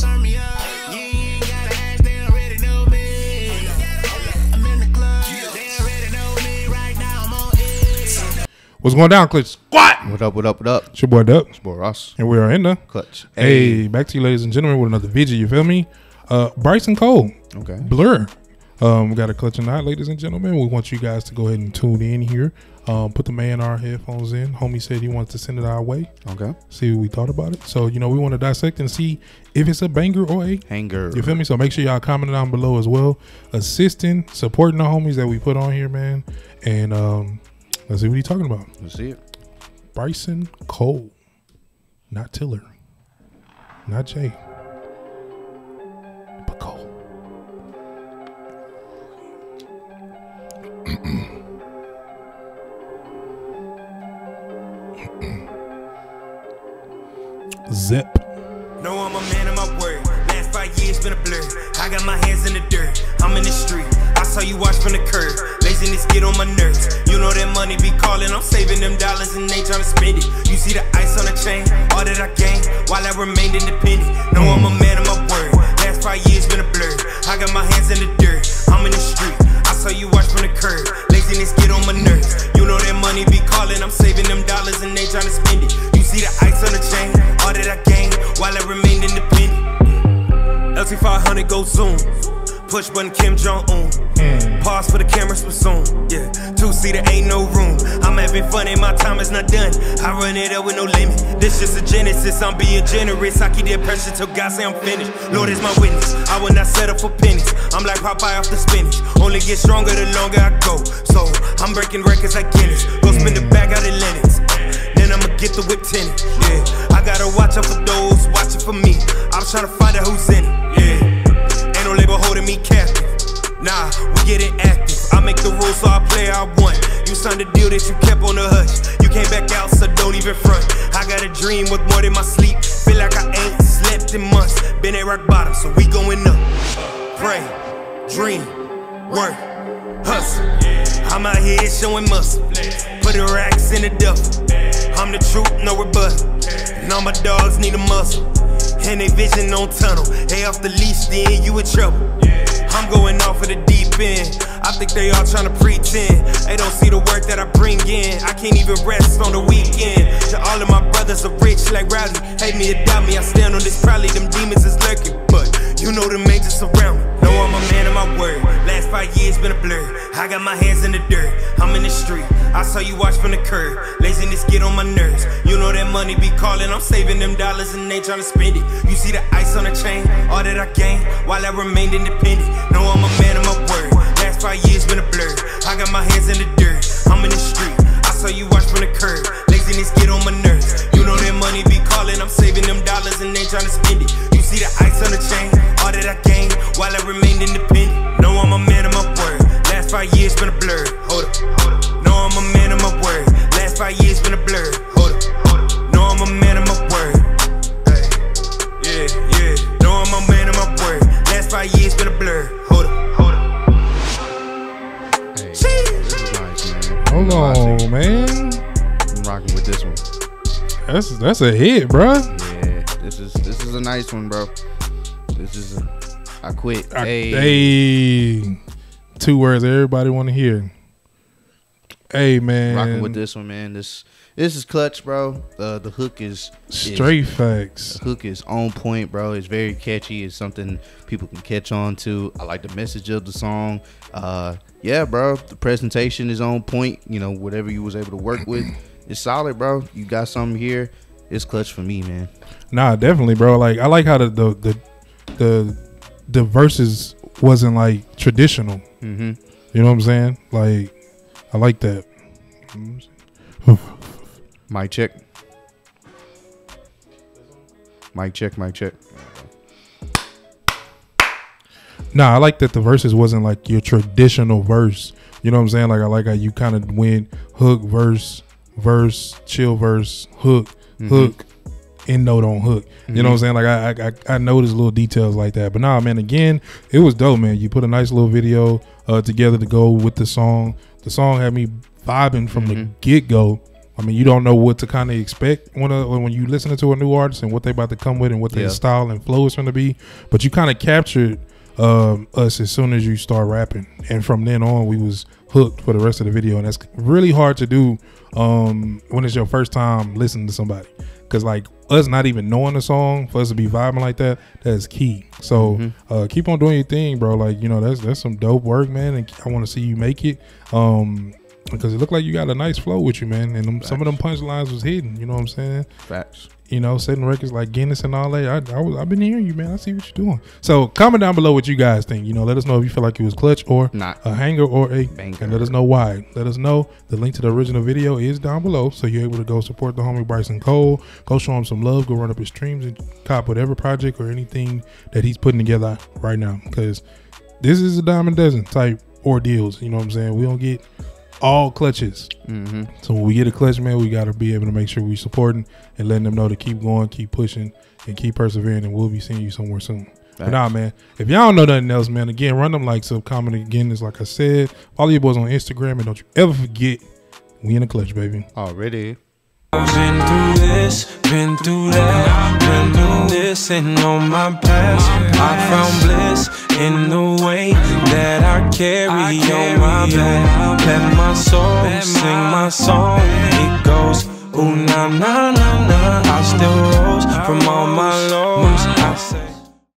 turn me up. You ain't gotta ask, they already know me. I'm in the club, they already know me. Right now I'm on it. What's going down, Clutch Squad? What up, what up, what up? It's your boy Dub. Boy Ross. And we are in the Clutch. Hey, back to you, ladies and gentlemen, with another video. You feel me? Uh, Bryson Cole, Okay. Blur. Um, we got a clutch night, ladies and gentlemen. We want you guys to go ahead and tune in here. Um, put the man our headphones in. Homie said he wants to send it our way. Okay. See what we thought about it. So you know, we want to dissect and see if it's a banger or a Hanger. You feel me? So make sure y'all comment down below as well, assisting, supporting the homies that we put on here, man. And um, let's see what he's talking about. Let's see it. Bryson Cole, not Tiller, not Jay, Zip. No, I'm a man of my word. Last five years been a blur. I got my hands in the dirt. I'm in the street. I saw you watch from the curb. Laziness get on my nerves. You know that money be calling. I'm saving them dollars and they trying to spend it. You see the ice on the chain, all that I gained while I remained independent. No, I'm a man of my word. Last five years been a blur. I got my hands in the dirt. I'm in the street. Saw you watch from the curb. Laziness get on my nerves. You know that money be calling. I'm saving them dollars and they trying to spend it. You see the ice on the chain, all that I gained while I remained independent. Mm. LT500 go zoom. Push button Kim Jong Un. Pause for the cameras for zoom. Yeah, two seater ain't no room. I'm having fun and my time is not done. I run it up with no limit. This just a genesis. I'm being generous. I keep that pressure till God say I'm finished. Lord is my witness. I will not settle for pennies. I'm like Popeye off the spinach. Only get stronger the longer I go. So I'm breaking records like Guinness. Go spin the bag out in Lennox. Then I'ma get the whip tinted. Yeah, I gotta watch out for those watching for me. I'm trying to find out who's in it. Yeah, signed a deal that you kept on the hush. You came back out, so don't even front. I got a dream with more than my sleep. Feel like I ain't slept in months. Been at rock bottom, so we going up. Pray, dream, work, hustle. I'm out here showing muscle. Put the racks in the duffel. I'm the truth, no rebuttal. And all my dogs need a muscle. And they vision on tunnel. They off the leash, then you in trouble. I'm going off of the deep end. I think they all trying tryna pretend. They don't see the work that I bring in. I can't even rest on the weekend. To all of my brothers are rich like Rowdy. Hate me or doubt me, I stand on this proudly. Them demons is lurking, but you know the majors surround me. No, I'm a man of my word. Last five years been a blur. I got my hands in the dirt. I'm in the street. I saw you watch from the curb. Laziness get on my nerves. You know that money be calling. I'm saving them dollars and ain't tryna spend it. You see the ice on the chain, all that I gained while I remained independent. No, I'm a man five years been a blur. I got my hands in the dirt. I'm in the street. I saw you watch from the curb. Laziness get on my nerves. You know that money be calling. I'm saving them dollars and they ain't tryna spend it. You see the rocking with this one. That's that's a hit, bro. Yeah, this is this is a nice one, bro. This is a. I quit. I- hey, hey, two words everybody want to hear. Hey, man, rocking with this one, man. This this is clutch, bro. Uh, the hook is is- straight facts. The hook is on point, bro. It's very catchy. It's something people can catch on to. I like the message of the song. Uh, yeah, bro. The presentation is on point. You know, whatever you was able to work with, it's solid, bro. You got something here. It's clutch for me, man. Nah, definitely, bro. Like I like how the the the the, the verses wasn't like traditional. Mm-hmm. You know what I'm saying? Like I like that. Mic check. Mic check. Mic check. Nah, I like that the verses wasn't like your traditional verse. You know what I'm saying? Like I like how you kind of went hook, verse, verse, chill verse, hook, mm-hmm. hook, end note on hook. You know what I'm mm-hmm. saying? Like I, I I noticed little details like that. But nah, man, again, it was dope, man. You put a nice little video uh, together to go with the song. The song had me vibing from the mm-hmm. get go. I mean, you don't know what to kind of expect when a, when you listen to a new artist and what they about to come with and what their Yeah. style and flow is going to be. But you kind of captured um, us as soon as you start rapping, and from then on, we was hooked for the rest of the video, and that's really hard to do um, when it's your first time listening to somebody. Cause like us not even knowing the song for us to be vibing like that, that's key. So uh, keep on doing your thing, bro. Like you know that's that's some dope work, man. And I want to see you make it. Um, because it looked like you got a nice flow with you, man. And them, some of them punchlines was hidden. You know what I'm saying? Facts. you know, setting records like Guinness and all that. I, I was, I've been hearing you, man. I see what you're doing. So comment down below what you guys think. You know, let us know if you feel like it was clutch or Not. a hanger or a Banger. and let us know why. Let us know. The link to the original video is down below, so you're able to go support the homie Bryson Cole. Go show him some love. Go run up his streams and cop whatever project or anything that he's putting together right now. Because this is a diamond dozen type ordeals. You know what I'm saying? We don't get all clutches. Mm-hmm. So when we get a clutch, man, we got to be able to make sure we supporting and letting them know to keep going, keep pushing, and keep persevering. And we'll be seeing you somewhere soon. But nah, man, if y'all don't know nothing else, man, again, run them likes up, comment again. Is like I said, follow your boys on Instagram, and don't you ever forget, we in the clutch, baby. Already. Been through this, been through that, been through this and on my past. I found bliss in the way that I carry on my back. Let my soul sing my song. It goes, ooh na na na na. I still rose from all my lows. I say.